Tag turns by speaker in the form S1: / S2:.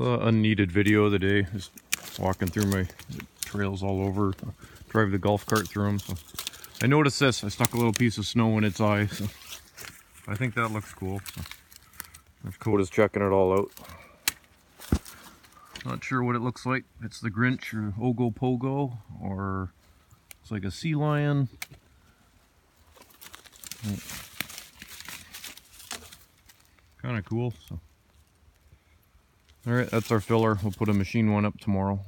S1: Uh, unneeded video of the day. Just walking through my trails all over. Drive the golf cart through them. So I noticed this. I stuck a little piece of snow in its eye. So I think that looks cool. So Coda's checking it all out. Not sure what it looks like. It's the Grinch or Ogopogo or it's like a sea lion. Kind of cool. So. All right, that's our filler. We'll put a machine one up tomorrow.